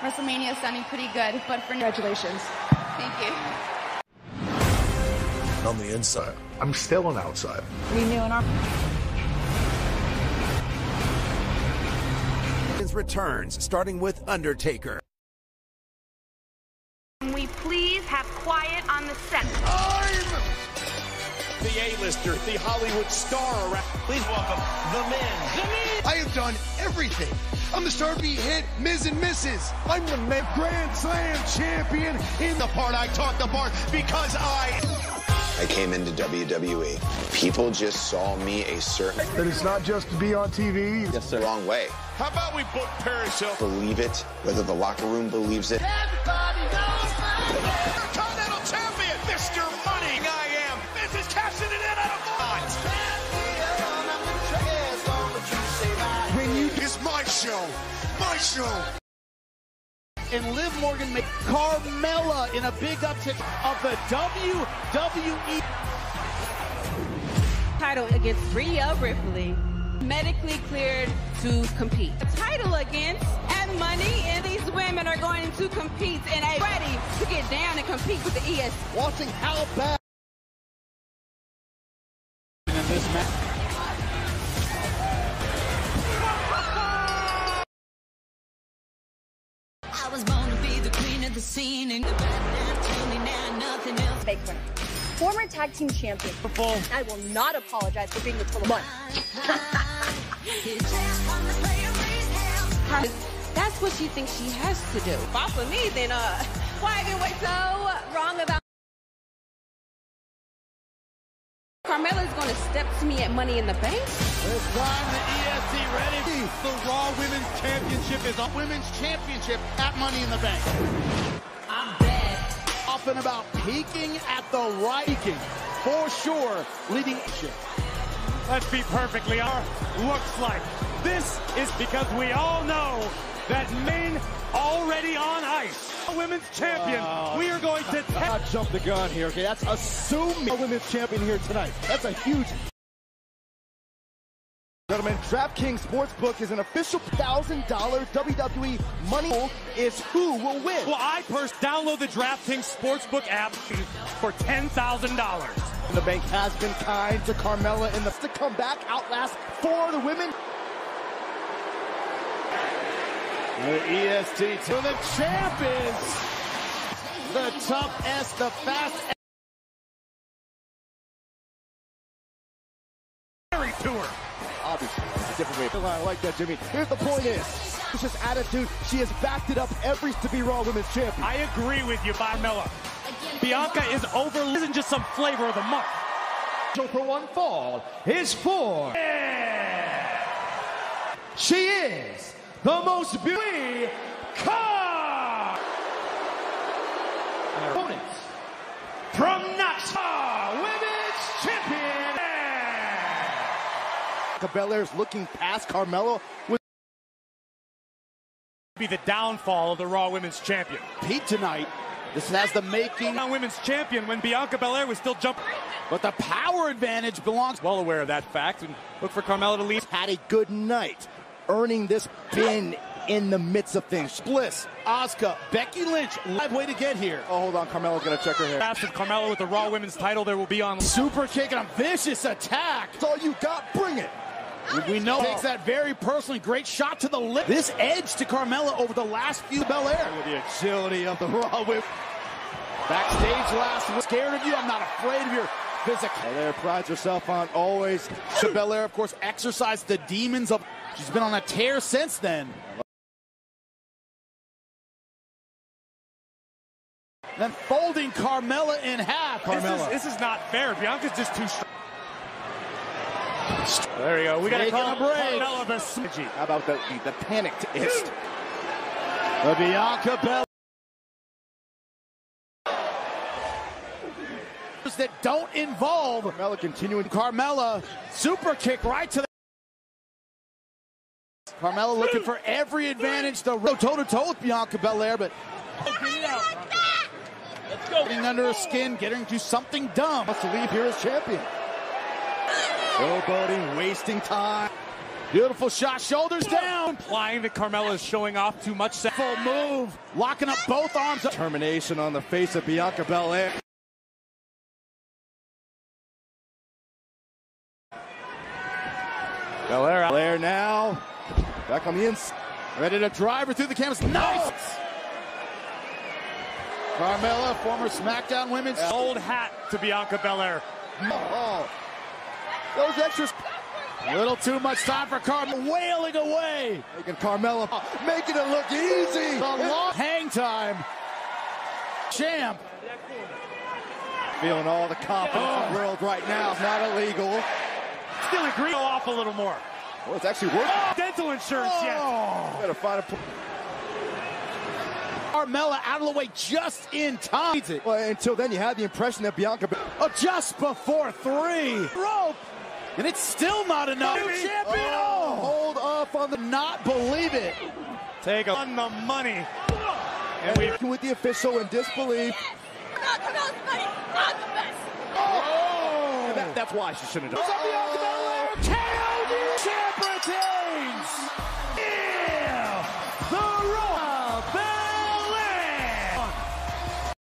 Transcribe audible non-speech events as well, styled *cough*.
WrestleMania is sounding pretty good, but for Congratulations. thank you. On the inside, I'm still an outsider. We knew in our returns, starting with Undertaker. Can we please have quiet on the set? The A-lister, the Hollywood star. Please welcome the Miz. I have done everything. I'm the star beat hit Ms. and Mrs. I'm the man, Grand Slam champion in the part I talk the part because I. I came into WWE. People just saw me a certain That it's not just to be on TV. yes, sir. wrong way. How about we book Paris Hilton? Believe it, whether the locker room believes it. Continental My and Liv Morgan make Carmella in a big upset of the WWE title against Rhea Ripley. Medically cleared to compete. The title against and money, and these women are going to compete and are ready to get down and compete with the ES. watching how bad in this match. The queen of the scene and the bad tell me now nothing else. fake winner. Former tag team champion. I will not apologize for being the total month. *laughs* That's what she thinks she has to do. If for me, then uh, why have you wait so wrong about? Carmella's going to step to me at Money in the Bank. This time the ESC ready. The Raw Women's Championship is a Women's Championship at Money in the Bank. I'm bad. Often about peaking at the right peaking. For sure, leading shit. Let's be perfectly honest. Looks like this is because we all know that Main already on ice. Women's champion. we are going to. *laughs* Not jump the gun here, okay? That's assuming a women's champion here tonight. That's a huge. Gentlemen, DraftKings Sportsbook is an official $1,000 WWE money pool is who will win. Well, I first download the DraftKings Sportsbook app for $10,000. The bank has been kind to Carmella in the to come back, outlast for the women. The EST to the champions. The tough S, the fast Very tour. obviously it's a different way. I like that, Jimmy. Here's the point is, it's just attitude. She has backed it up every to be Raw Women's Champion. I agree with you, Mella. Bianca is over. Isn't just some flavor of the month. For one fall is for. She is the most beautiful car. Opponents from Knoxville, Women's Champion. Belair's looking past Carmella with Be the downfall of the Raw Women's Champion. Pete tonight. This has the making, Raw Women's Champion when Bianca Belair was still jumping. but the power advantage belongs. Well aware of that fact and look for Carmella to lead. Had a good night, earning this pin in the midst of things. Bliss, Asuka, Becky Lynch, live way to get here. Oh, hold on, Carmella's gonna check her hair. Fast with Carmella with the Raw Women's title, there will be on. Super kick and a vicious attack. That's all you got. Bring it. We know takes that very personally. Great shot to the lip. This edge to Carmella over the last few Belair. With the agility of the *laughs* Raw Whip. Backstage last was scared of you. I'm not afraid of your physical. Belair prides herself on always. So Belair, of course, exercised the demons of. She's been on a tear since then. Then folding Carmella in half. This Carmella. is, this is not fair. Bianca's just too strong. There you go. We got to Taking call a break. Carmella the smidgy. How about the, the panicked ist? *laughs* The Bianca Belair. That don't involve Carmella continuing. Carmella super kick right to the. Carmella looking for every advantage. The toe to toe with Bianca Belair, but Let's go. getting under her skin, getting to something dumb. Wants to leave here as champion. Showboating, wasting time. Beautiful shot, shoulders down. Implying that Carmella is showing off too much. Full move, locking up both arms. Termination on the face of Bianca Belair. Belair, Belair now. Back on the inside. Ready to drive her through the canvas. Nice! Carmella, former SmackDown Women's Old hat to Bianca Belair. Oh, those extras. A little too much time for Carmella, wailing away. Making Carmella, making it look easy. The long hang time. Champ. Feeling all the confidence in the oh. world right now. It's not illegal. Still agree off a little more. Well, it's actually working. Oh, dental insurance, oh. yes. Gotta find a. Carmella out of the way just in time. Well, until then, you had the impression that Bianca. Oh, just before three. Rope. And it's still not enough. New champion. Oh, hold up on the. Not believe it. Take on the money. And we with the official in disbelief. Not Carmella's money, not the best. Oh. That, that's why she shouldn't have done. Bianca Belair, KO, champ retains.